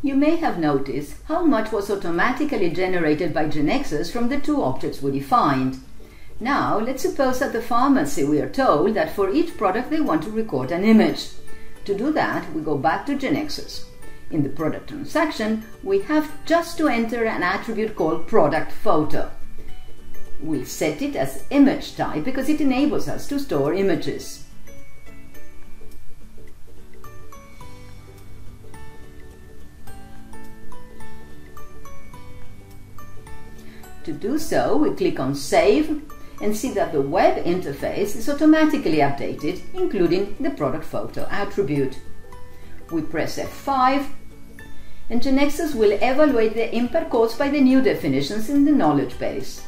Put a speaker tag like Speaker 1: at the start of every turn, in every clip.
Speaker 1: You may have noticed how much was automatically generated by GeneXus from the two objects we defined. Now, let's suppose at the pharmacy we are told that for each product they want to record an image. To do that, we go back to GeneXus. In the product transaction, we have just to enter an attribute called product photo. We'll set it as image type because it enables us to store images. To do so, we click on Save and see that the web interface is automatically updated, including the product photo attribute. We press F5 and GeneXus will evaluate the impact caused by the new definitions in the knowledge base.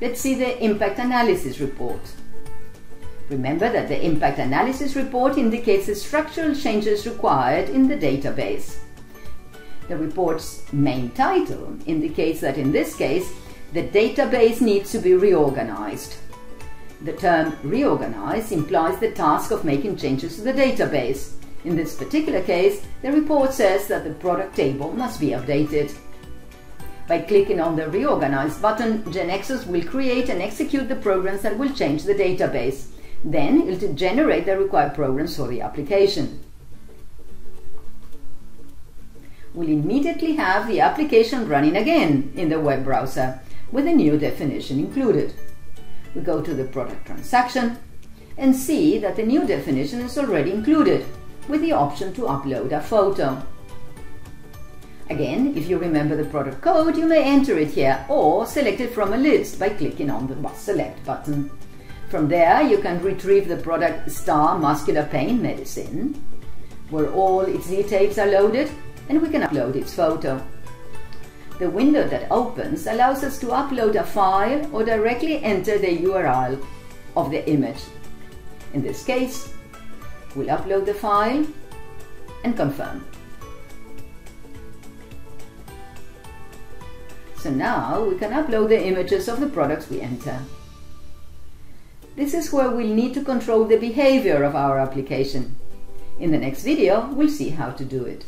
Speaker 1: Let's see the impact analysis report. Remember that the impact analysis report indicates the structural changes required in the database. The report's main title indicates that in this case, the database needs to be reorganized. The term reorganize implies the task of making changes to the database. In this particular case, the report says that the product table must be updated. By clicking on the Reorganize button, GeneXus will create and execute the programs that will change the database. Then it will generate the required programs for the application. We'll immediately have the application running again in the web browser with a new definition included. We go to the product transaction and see that the new definition is already included with the option to upload a photo. Again, if you remember the product code, you may enter it here or select it from a list by clicking on the Select button. From there, you can retrieve the product Star Muscular Pain Medicine, where all its details are loaded and we can upload its photo. The window that opens allows us to upload a file or directly enter the URL of the image. In this case, we'll upload the file and confirm. So now we can upload the images of the products we enter. This is where we'll need to control the behavior of our application. In the next video, we'll see how to do it.